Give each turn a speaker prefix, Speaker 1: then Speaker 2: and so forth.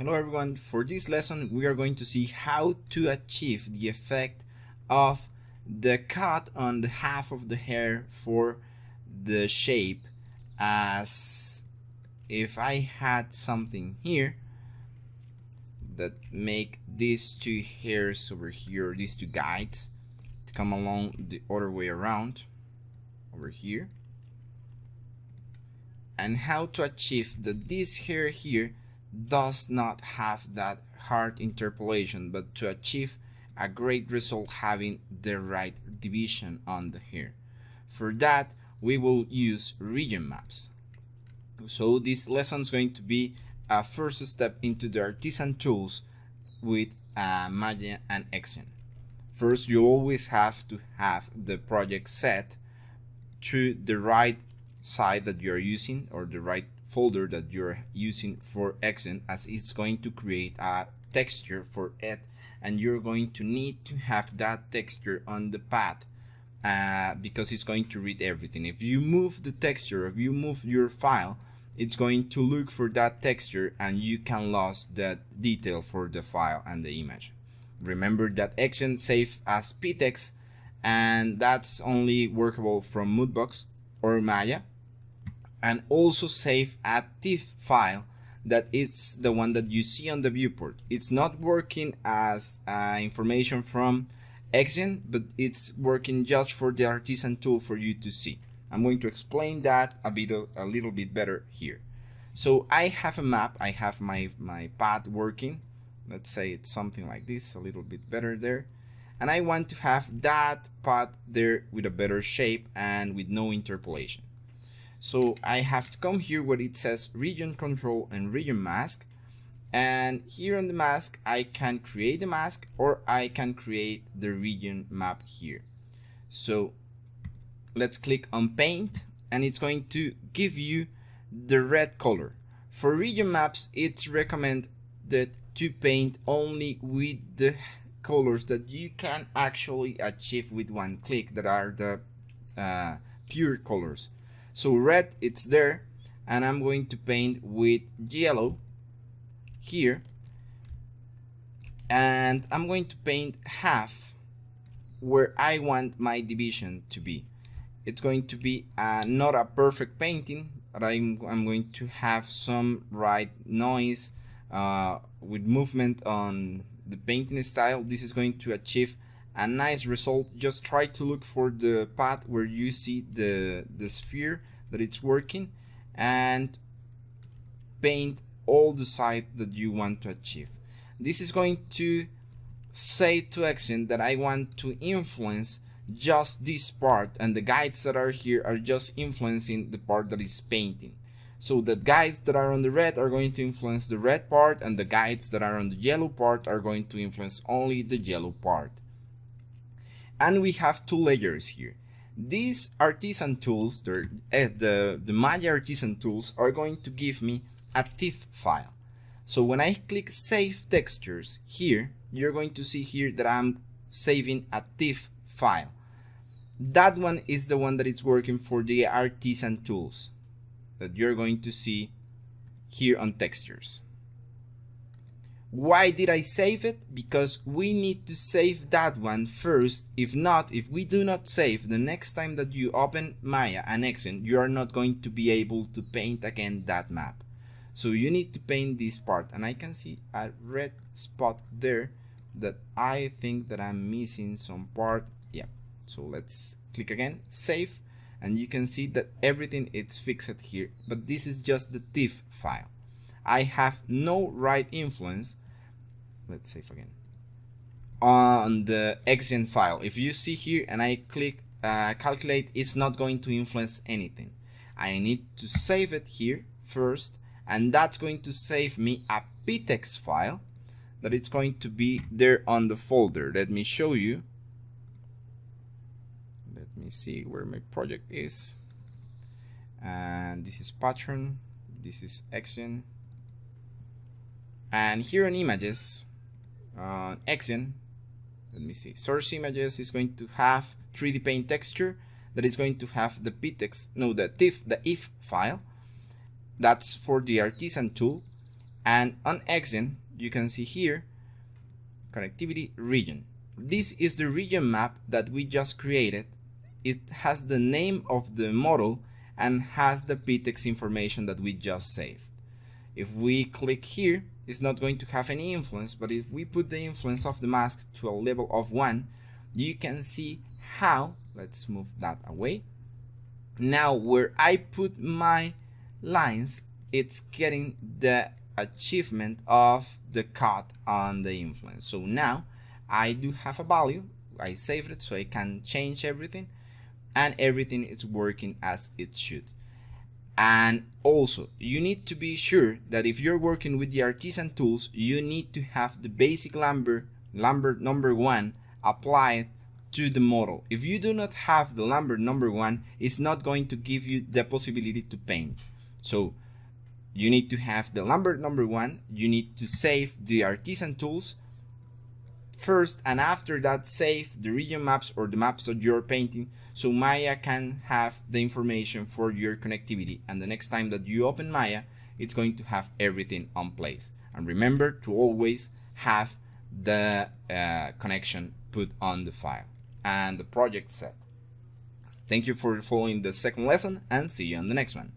Speaker 1: Hello everyone, for this lesson we are going to see how to achieve the effect of the cut on the half of the hair for the shape. As if I had something here that make these two hairs over here, these two guides to come along the other way around over here. And how to achieve that this hair here does not have that hard interpolation but to achieve a great result having the right division on the hair. For that we will use region maps. So this lesson is going to be a first step into the artisan tools with uh, Maya and Xgen. First you always have to have the project set to the right side that you're using or the right folder that you're using for Xgen as it's going to create a texture for it and you're going to need to have that texture on the path uh, because it's going to read everything. If you move the texture, if you move your file, it's going to look for that texture and you can lose that detail for the file and the image. Remember that Xgen save as ptex and that's only workable from Mudbox or Maya and also save a TIFF file that it's the one that you see on the viewport. It's not working as uh, information from Xgen, but it's working just for the artisan tool for you to see. I'm going to explain that a bit a little bit better here. So I have a map, I have my, my path working. Let's say it's something like this, a little bit better there. And I want to have that part there with a better shape and with no interpolation. So I have to come here where it says region control and region mask. And here on the mask, I can create the mask or I can create the region map here. So let's click on paint and it's going to give you the red color. For region maps, it's recommended to paint only with the colors that you can actually achieve with one click that are the uh, pure colors. So red, it's there, and I'm going to paint with yellow here. And I'm going to paint half where I want my division to be. It's going to be uh, not a perfect painting, but I'm, I'm going to have some right noise uh, with movement on the painting style. This is going to achieve a nice result just try to look for the path where you see the the sphere that it's working and paint all the side that you want to achieve this is going to say to Xgen that I want to influence just this part and the guides that are here are just influencing the part that is painting so the guides that are on the red are going to influence the red part and the guides that are on the yellow part are going to influence only the yellow part and we have two layers here. These artisan tools, uh, the, the Maya artisan tools, are going to give me a TIFF file. So when I click Save Textures here, you're going to see here that I'm saving a TIFF file. That one is the one that is working for the artisan tools that you're going to see here on Textures. Why did I save it? Because we need to save that one first. If not, if we do not save, the next time that you open Maya and Xgen, you are not going to be able to paint again that map. So you need to paint this part. And I can see a red spot there that I think that I'm missing some part. Yeah. So let's click again, save. And you can see that everything is fixed here. But this is just the TIFF file. I have no right influence let's save again on the Xgen file if you see here and I click uh, calculate it's not going to influence anything I need to save it here first and that's going to save me a ptex file that it's going to be there on the folder let me show you me see where my project is and this is pattern this is Xgen and here on images uh, Xgen, let me see, source images is going to have 3D paint texture that is going to have the ptex, no, the TIFF, the IF file. That's for the artisan tool. And on Xgen, you can see here, connectivity region. This is the region map that we just created. It has the name of the model and has the PTEX information that we just saved. If we click here, it's not going to have any influence, but if we put the influence of the mask to a level of 1, you can see how, let's move that away. Now where I put my lines, it's getting the achievement of the cut on the influence. So now I do have a value, I saved it so I can change everything and everything is working as it should. And also, you need to be sure that if you're working with the artisan tools, you need to have the basic Lambert, Lambert number one applied to the model. If you do not have the Lambert number one, it's not going to give you the possibility to paint. So you need to have the Lambert number one, you need to save the artisan tools first and after that save the region maps or the maps that you're painting so Maya can have the information for your connectivity and the next time that you open Maya it's going to have everything on place and remember to always have the uh, connection put on the file and the project set. Thank you for following the second lesson and see you on the next one.